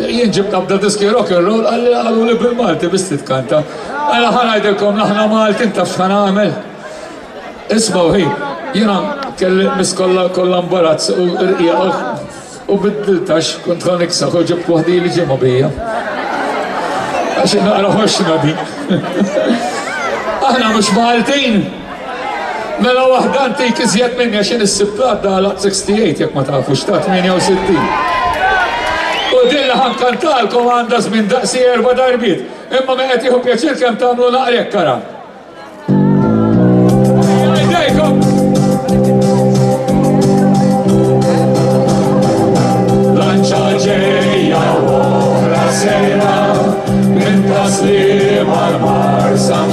Jien ġib tabda diski rock and roll, għalli għallu li bil-Malti biex titkanta. Għalla ħanajdilkom laħna Malti, taf xħan għamel. Ismaw hi, jina kelli miskolla kolla mbarazz u rqija u biddiltax kont għan iksaħ u ġib wahdi li ġemma bija. Għaxin naqra ħoxna di. Aħna mux Maltin. Mela waħda antik iżjed minni għax jien issib plat dala 68 jekk ma tafux ta' 68. U din li ħankantalkom għandha żmien daqsi erba' darbiet, imma me qed jieħu pjaċir kemm tagħmlu naqrek kara.